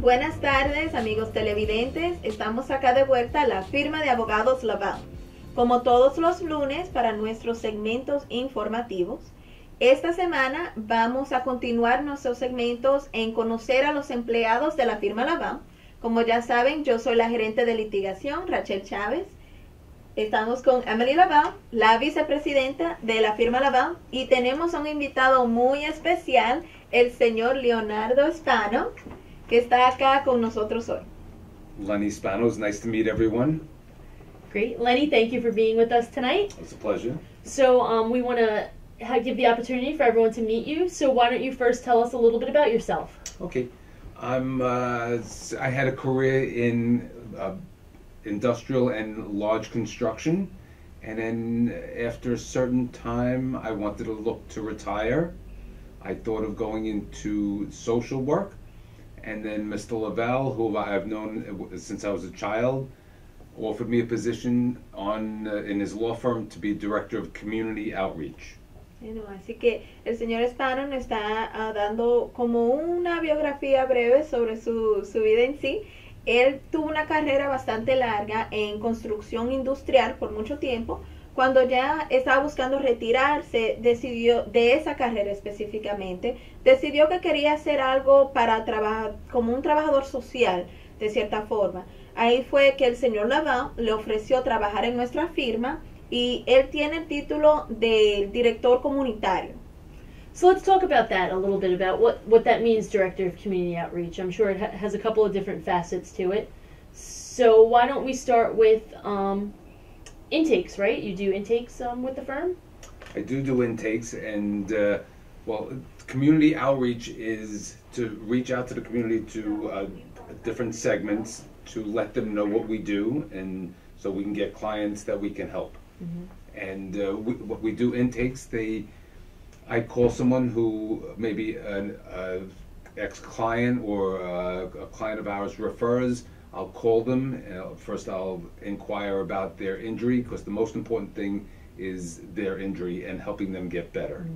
Buenas tardes, amigos televidentes. Estamos acá de vuelta a la firma de abogados Laval. Como todos los lunes para nuestros segmentos informativos, esta semana vamos a continuar nuestros segmentos en conocer a los empleados de la firma Laval. Como ya saben, yo soy la gerente de litigación, Rachel Chávez. Estamos con Emily Laval, la vicepresidenta de la firma Laval, y tenemos un invitado muy especial, el señor Leonardo Spano, que está acá con nosotros hoy. Lenny Spanos, nice to meet everyone. Great. Lenny, thank you for being with us tonight. It's a pleasure. So, um, we want to give the opportunity for everyone to meet you. So, why don't you first tell us a little bit about yourself? Okay. I'm, uh, I had a career in uh, industrial and large construction. And then after a certain time, I wanted to look to retire. I thought of going into social work. And then Mr. Lavelle, who I've known since I was a child, offered me a position on uh, in his law firm to be director of community outreach. Bueno, así que el señor está ah, dando como una biografía breve sobre su, su vida en sí. Él tuvo una carrera bastante larga en construcción industrial por mucho tiempo. Cuando ya estaba buscando retirarse, decidió de esa carrera específicamente, decidió que quería hacer algo para trabajar como un trabajador social, de cierta forma. Ahí fue que el señor Laval le ofreció trabajar en nuestra firma y él tiene el título de director comunitario. So, let's talk about that a little bit about what, what that means, Director of Community Outreach. I'm sure it ha- has a couple of different facets to it. So, why don't we start with um, intakes, right? You do intakes um, with the firm? I do do intakes, and uh, well, community outreach is to reach out to the community to uh, different segments to let them know what we do, and so we can get clients that we can help. And uh, we, what we do intakes, they, I call someone who maybe an uh, ex-client or uh, a client of ours refers. I'll call them. Uh, first, I'll inquire about their injury because the most important thing is their injury and helping them get better.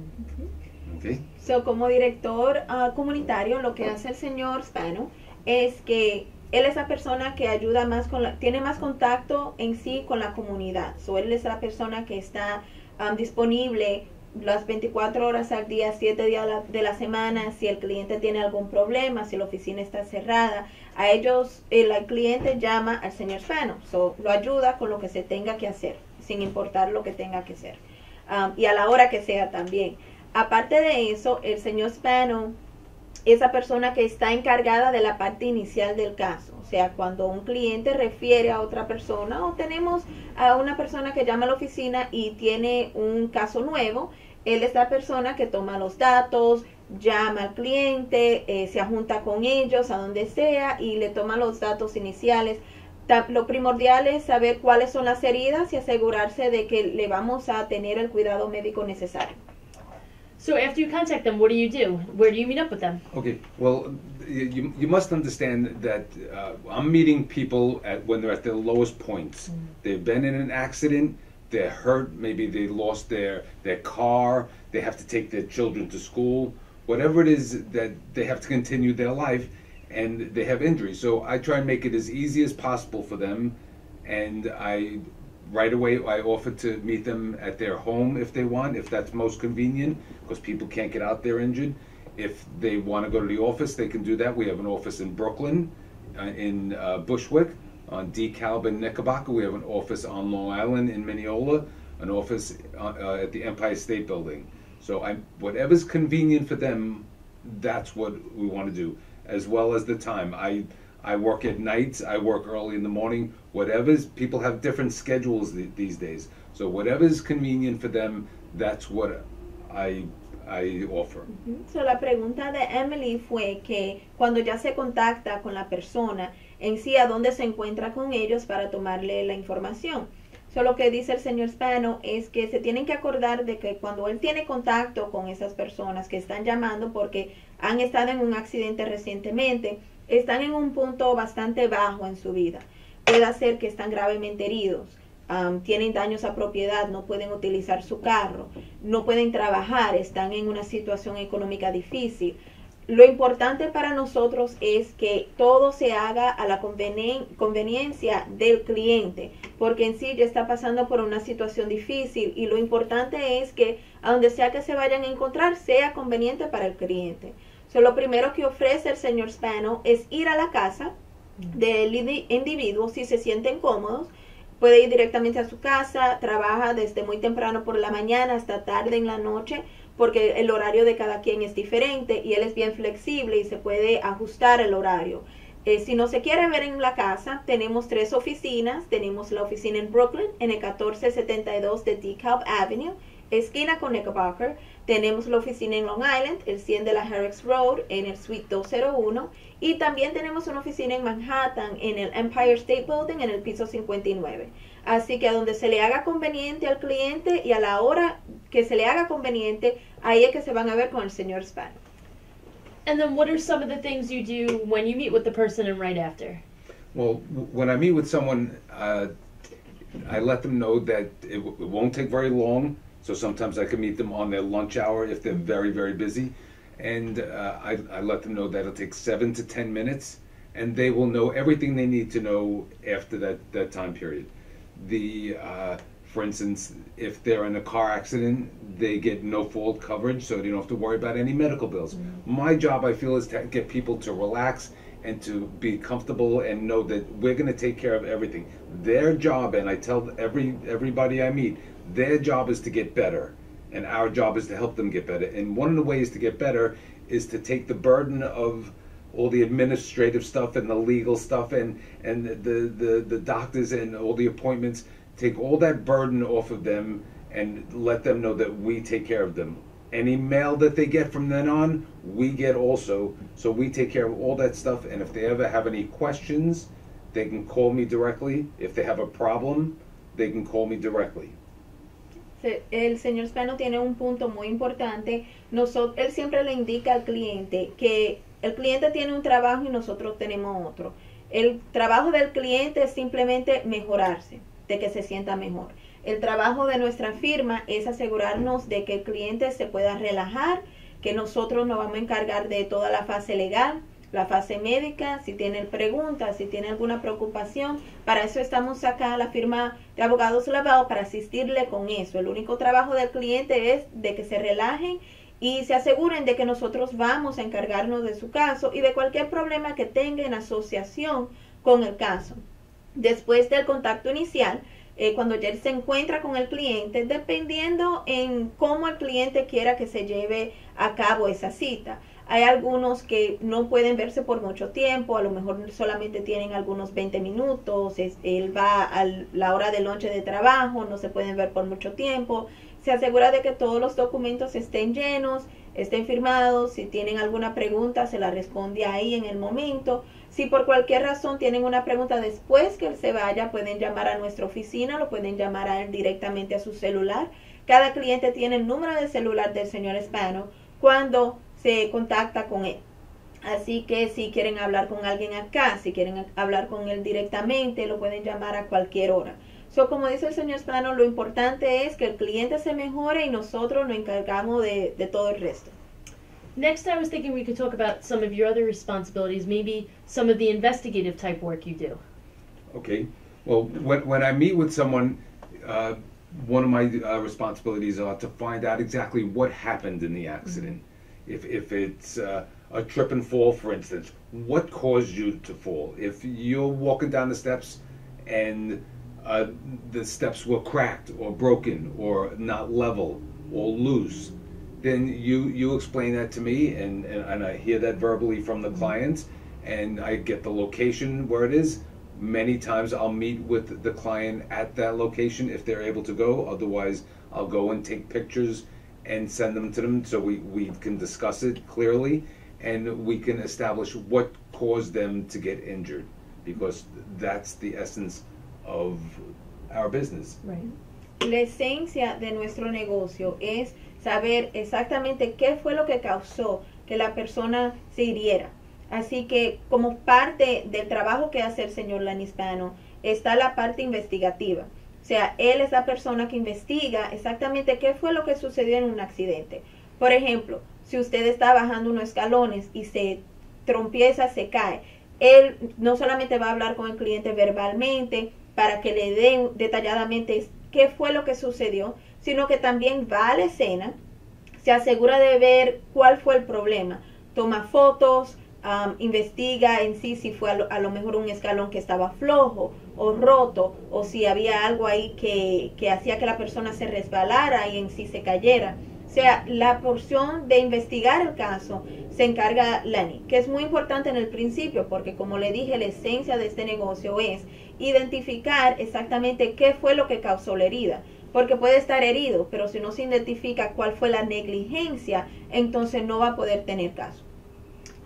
Okay. So, como director ah, comunitario, lo que hace el señor Spano es que él es la persona que ayuda más con la, tiene más contacto en sí con la comunidad. So, él es la persona que está ah, disponible las 24 horas al día, 7 días de la semana, si el cliente tiene algún problema, si la oficina está cerrada. A ellos, el, el cliente llama al señor Spano, so, lo ayuda con lo que se tenga que hacer, sin importar lo que tenga que hacer. Ah, y a la hora que sea también. Aparte de eso, el señor Spano esa persona que está encargada de la parte inicial del caso. O sea, cuando un cliente refiere a otra persona o tenemos a una persona que llama a la oficina y tiene un caso nuevo, él es la persona que toma los datos, llama al cliente, eh, se junta con ellos a donde sea y le toma los datos iniciales. Lo primordial es saber cuáles son las heridas y asegurarse de que le vamos a tener el cuidado médico necesario. So, after you contact them, what do you do? Where do you meet up with them? Okay. Well, you, you must understand that uh, I'm meeting people at when they're at their lowest points. They've been in an accident. They're hurt. Maybe they lost their their car. They have to take their children to school. Whatever it is that they have to continue their life, and they have injuries. So I try and make it as easy as possible for them, and I right away I offer to meet them at their home if they want, if that's most convenient, because people can't get out there injured. If they want to go to the office, they can do that. We have an office in Brooklyn, uh, in uh, Bushwick, on DeKalb and Knickerbocker. We have an office on Long Island in Mineola, an office uh, uh, at the Empire State Building. So I'm whatever's convenient for them, that's what we want to do, as well as the time. I I work at nights. I work early in the morning. Whatever's people have different schedules th- these days. So whatever's convenient for them, that's what I I offer. So, la pregunta de Emily fue que cuando ya se contacta con la persona en sí, a dónde se encuentra con ellos para tomarle la información. So, lo que dice el señor Spano es que se tienen que acordar de que cuando él tiene contacto con esas personas que están llamando porque han estado en un accidente recientemente, están en un punto bastante bajo en su vida. Puede ser que están gravemente heridos, tienen daños a propiedad, no pueden utilizar su carro, no pueden trabajar, están en una situación económica difícil. lo importante para nosotros es que todo se haga a la conveni- conveniencia del cliente, porque en sí ya está pasando por una situación difícil y lo importante es que a donde sea que se vayan a encontrar sea conveniente para el cliente. So, lo primero que ofrece el señor Spano es ir a la casa del indi- individuo si se sienten cómodos. Puede ir directamente a su casa, trabaja desde muy temprano por la mañana hasta tarde en la noche, porque el horario de cada quien es diferente y él es bien flexible y se puede ajustar el horario. Eh, si no se quiere ver en la casa, tenemos tres oficinas. Tenemos la oficina en Brooklyn, en el 1472 de DeKalb Avenue, esquina con Knickerbocker. Tenemos la oficina en Long Island, el 100 de la Harris Road, en el Suite 201. Y también tenemos una oficina en Manhattan, en el Empire State Building, en el piso 59. Así que a donde se le haga conveniente al cliente y a la hora que se le haga conveniente, ahí es que se van a ver con el señor Spano. And then what are some of the things you do when you meet with the person and right after? Well, when I meet with someone, uh, I let them know that it, it won't take very long. So sometimes I can meet them on their lunch hour if they're very, very busy. And uh, I, I let them know that it'll take seven to ten minutes, and they will know everything they need to know after that, that time period. The, uh, for instance, if they're in a car accident, they get no fault coverage, so they don't have to worry about any medical bills. Mm-hmm. My job, I feel, is to get people to relax and to be comfortable and know that we're going to take care of everything. Their job, and I tell every everybody I meet, their job is to get better, and our job is to help them get better. And one of the ways to get better is to take the burden of all the administrative stuff and the legal stuff and and the the, the doctors and all the appointments take all that burden off of them and let them know that we take care of them. Any mail that they get from then on we get also. So we take care of all that stuff and if they ever have any questions they can call me directly. If they have a problem they can call me directly. El señor Spano tiene un punto muy importante. Nosotros, él siempre le indica al cliente que el cliente tiene un trabajo y nosotros tenemos otro. El trabajo del cliente es simplemente mejorarse, de que se sienta mejor. El trabajo de nuestra firma es asegurarnos de que el cliente se pueda relajar, que nosotros nos vamos a encargar de toda la fase legal, la fase médica, si tiene preguntas, si tiene alguna preocupación. Para eso estamos acá, la firma de abogados Lavado, para asistirle con eso. El único trabajo del cliente es de que se relajen y se aseguren de que nosotros vamos a encargarnos de su caso y de cualquier problema que tenga en asociación con el caso. Después del contacto inicial, eh, cuando ya él se encuentra con el cliente, dependiendo en cómo el cliente quiera que se lleve a cabo esa cita. Hay algunos que no pueden verse por mucho tiempo, a lo mejor solamente tienen algunos 20 minutos, es- él va a la hora de lonche de trabajo, no se pueden ver por mucho tiempo. Se asegura de que todos los documentos estén llenos, estén firmados, si tienen alguna pregunta se la responde ahí en el momento. Si por cualquier razón tienen una pregunta después que él se vaya, pueden llamar a nuestra oficina, lo pueden llamar a él directamente a su celular. Cada cliente tiene el número de celular del señor Espano cuando se contacta con él. Así que si quieren hablar con alguien acá, si quieren hablar con él directamente, lo pueden llamar a cualquier hora. So, como dice el señor Spano, lo importante es que el cliente se mejore y nosotros nos encargamos de todo el resto. Next, I was thinking we could talk about some of your other responsibilities, maybe some of the investigative type work you do. Okay. Well, when, when I meet with someone, uh, one of my uh, responsibilities are to find out exactly what happened in the accident. If, if it's uh, a trip and fall, for instance, what caused you to fall? If you're walking down the steps and uh, the steps were cracked or broken or not level or loose, then you you explain that to me and, and, and I hear that verbally from the mm-hmm. clients and I get the location where it is. Many times I'll meet with the client at that location if they're able to go. Otherwise, I'll go and take pictures and send them to them so we, we can discuss it clearly and we can establish what caused them to get injured because that's the essence of our business. La esencia de nuestro negocio es saber exactamente qué fue lo que causó que la persona se hiriera. Así que como parte del trabajo que hace el señor Lanispano está la parte investigativa. O sea, él es la persona que investiga exactamente qué fue lo que sucedió en un accidente. Por ejemplo, si usted está bajando unos escalones y se trompieza, se cae, él no solamente va a hablar con el cliente verbalmente para que le den detalladamente qué fue lo que sucedió, sino que también va a la escena, se asegura de ver cuál fue el problema, toma fotos, um, investiga en sí si fue a lo, a lo, mejor un escalón que estaba flojo o roto o si había algo ahí que, que hacía que la persona se resbalara y en sí se cayera. O sea, la porción de investigar el caso se encarga Lenny, que es muy importante en el principio porque como le dije, la esencia de este negocio es identificar exactamente qué fue lo que causó la herida. Porque puede estar herido, pero si no se identifica cuál fue la negligencia, entonces no va a poder tener caso.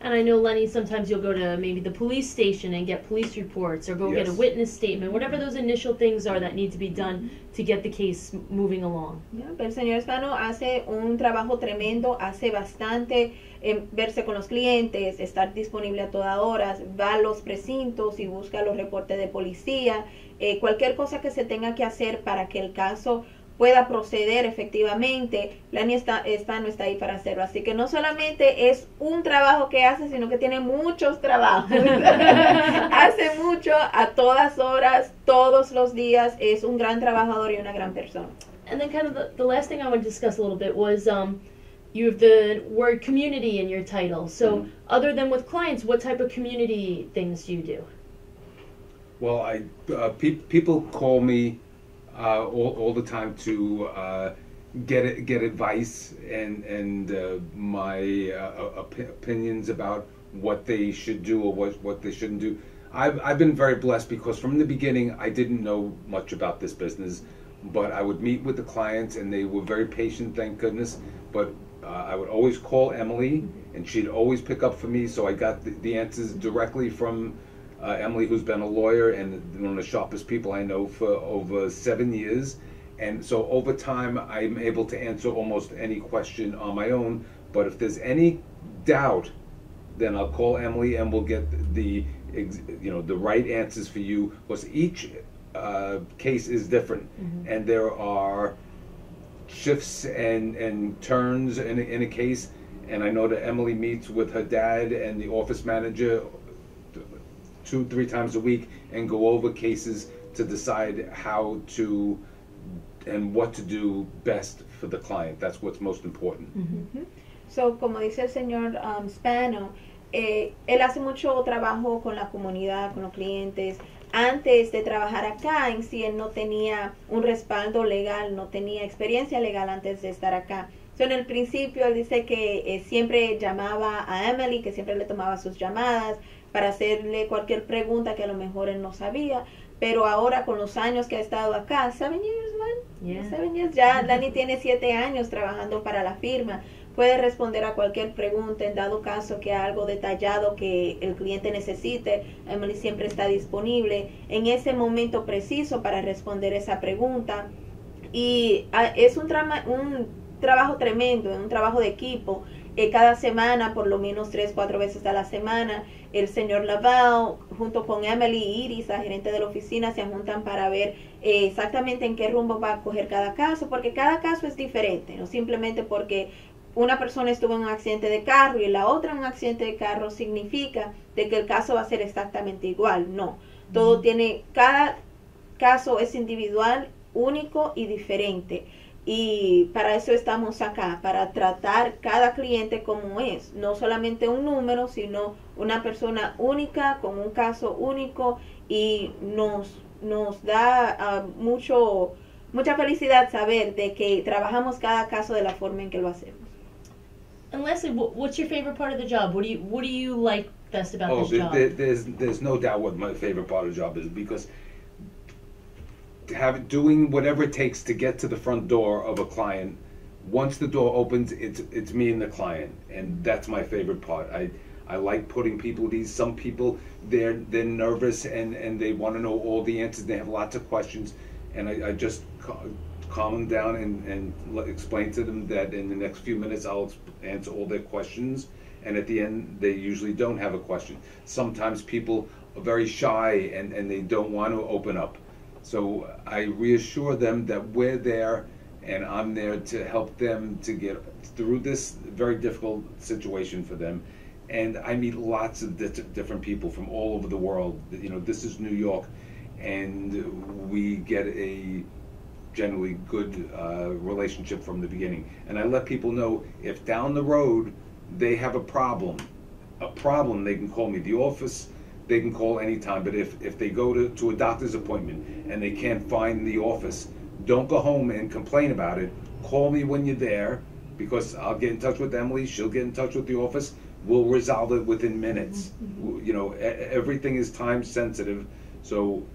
And I know, Lenny, sometimes you'll go to maybe the police station and get police reports or go yes. get a witness statement, whatever those initial things are that need to be done to get the case moving along. Yeah, el señor Spano hace un trabajo tremendo, hace bastante en verse con los clientes, estar disponible a todas horas, va a los precintos y busca los reportes de policía, eh, cualquier cosa que se tenga que hacer para que el caso pueda proceder efectivamente, Lani está, está, no está ahí para hacerlo. Así que no solamente es un trabajo que hace, sino que tiene muchos trabajos. hace mucho a todas horas, todos los días. Es un gran trabajador y una gran persona. And then kind of the, the last thing I want to discuss a little bit was um, you have the word community in your title. So mm-hmm. other than with clients, what type of community things do you do? Well, I uh, pe- people call me uh, all, all the time to uh, get get advice and and uh, my uh, op- opinions about what they should do or what what they shouldn't do. I've I've been very blessed because from the beginning I didn't know much about this business, but I would meet with the clients and they were very patient, thank goodness. But uh, I would always call Emily, and she'd always pick up for me, so I got the, the answers directly from uh, Emily, who's been a lawyer and one of the sharpest people I know for over seven years. And so over time, I'm able to answer almost any question on my own. But if there's any doubt, then I'll call Emily and we'll get the you know the right answers for you. Because each uh, case is different, mm-hmm. and there are shifts and and turns in in a case. And I know that Emily meets with her dad and the office manager two, three times a week and go over cases to decide how to and what to do best for the client. That's what's most important. Mm-hmm. So, como dice el señor um, Spano, eh, él hace mucho trabajo con la comunidad, con los clientes. Antes de trabajar acá, en sí, él no tenía un respaldo legal, no tenía experiencia legal antes de estar acá. So, en el principio, él dice que eh, siempre llamaba a Emily, que siempre le tomaba sus llamadas, para hacerle cualquier pregunta que a lo mejor él no sabía. Pero ahora con los años que ha estado acá, seven years, man, seven years, ya Dani tiene siete años trabajando para la firma. Puede responder a cualquier pregunta en dado caso que algo detallado que el cliente necesite. Emily siempre está disponible en ese momento preciso para responder esa pregunta. Y ah, es un, trama, un trabajo tremendo, un trabajo de equipo. Eh, cada semana, por lo menos tres, cuatro veces a la semana, el señor Laval, junto con Emily y Iris, la gerente de la oficina, se juntan para ver eh, exactamente en qué rumbo va a coger cada caso, porque cada caso es diferente, no simplemente porque una persona estuvo en un accidente de carro y la otra en un accidente de carro significa de que el caso va a ser exactamente igual, no. Todo tiene, cada caso es individual, único y diferente. Y para eso estamos acá, para tratar cada cliente como es, no solamente un número, sino una persona única, con un caso único y nos, nos da uh, mucho, mucha felicidad saber de que trabajamos cada caso de la forma en que lo hacemos. And Leslie, what's your favorite part of the job? What do you, what do you like best about oh, this job? there's, there's no doubt what my favorite part of the job is because have doing whatever it takes to get to the front door of a client. Once the door opens, it's it's me and the client, and that's my favorite part. I I like putting people these. Some people they're they're nervous and and they want to know all the answers. They have lots of questions, and I, I just calm them down and and explain to them that in the next few minutes I'll answer all their questions. And at the end, they usually don't have a question. Sometimes people are very shy and, and they don't want to open up So I reassure them that we're there and I'm there to help them to get through this very difficult situation for them. And I meet lots of di- different people from all over the world. You know, this is New York, and we get a generally good uh, relationship from the beginning. And I let people know if down the road they have a problem, a problem, they can call me. The office, they can call anytime. But if, if they go to, to a doctor's appointment and they can't find the office, don't go home and complain about it. Call me when you're there because I'll get in touch with Emily. She'll get in touch with the office. We'll resolve it within minutes. Mm-hmm. You know, everything is time sensitive. So,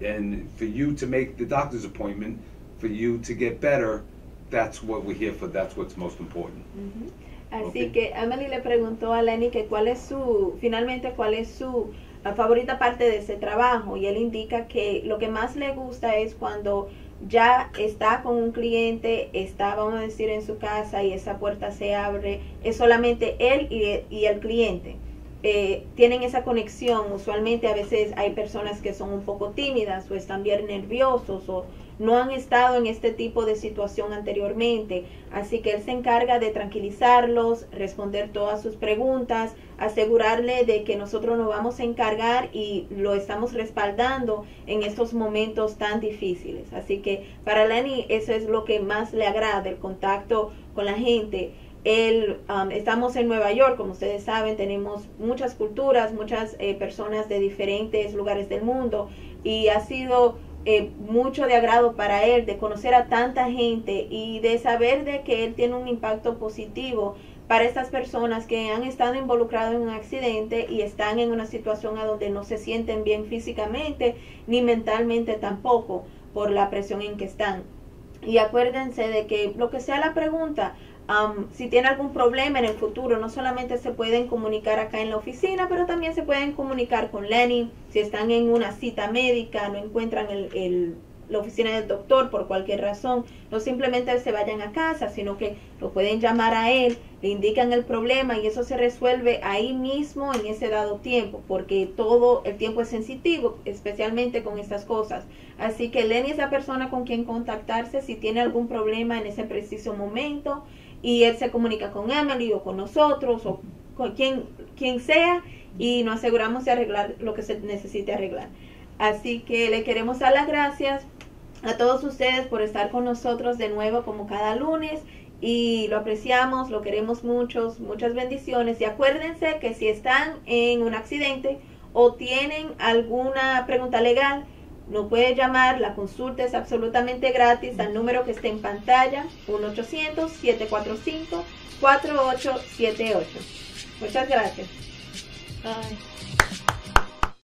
and for you to make the doctor's appointment, for you to get better, that's what we're here for. That's what's most important. Ujú. Así que Emily le preguntó a Lenny que cuál es su, finalmente cuál es su favorita parte de ese trabajo y él indica que lo que más le gusta es cuando ya está con un cliente, está, vamos a decir, en su casa y esa puerta se abre, es solamente él y, y el cliente. Eh, tienen esa conexión, usualmente a veces hay personas que son un poco tímidas o están bien nerviosos o no han estado en este tipo de situación anteriormente, así que él se encarga de tranquilizarlos, responder todas sus preguntas, asegurarle de que nosotros nos vamos a encargar y lo estamos respaldando en estos momentos tan difíciles. Así que para Lenny eso es lo que más le agrada, el contacto con la gente. Él, um, estamos en Nueva York, como ustedes saben, tenemos muchas culturas, muchas eh, personas de diferentes lugares del mundo y ha sido eh, mucho de agrado para él de conocer a tanta gente y de saber de que él tiene un impacto positivo para estas personas que han estado involucradas en un accidente y están en una situación a donde no se sienten bien físicamente ni mentalmente tampoco por la presión en que están. Y acuérdense de que lo que sea la pregunta, um, si tiene algún problema en el futuro, no solamente se pueden comunicar acá en la oficina, pero también se pueden comunicar con Lenny. Si están en una cita médica, no encuentran el, el- la oficina del doctor por cualquier razón, no simplemente se vayan a casa, sino que lo pueden llamar a él, le indican el problema y eso se resuelve ahí mismo en ese dado tiempo, porque todo el tiempo es sensitivo, especialmente con estas cosas. Así que Lenny es la persona con quien contactarse si tiene algún problema en ese preciso momento y él se comunica con Emily o con nosotros o con quien, quien sea y nos aseguramos de arreglar lo que se necesite arreglar. Así que le queremos dar las gracias a todos ustedes por estar con nosotros de nuevo como cada lunes y lo apreciamos, lo queremos muchos, muchas bendiciones y acuérdense que si están en un accidente o tienen alguna pregunta legal, nos puede llamar, la consulta es absolutamente gratis al número que está en pantalla, 1-800-745-4878. Muchas gracias. Bye.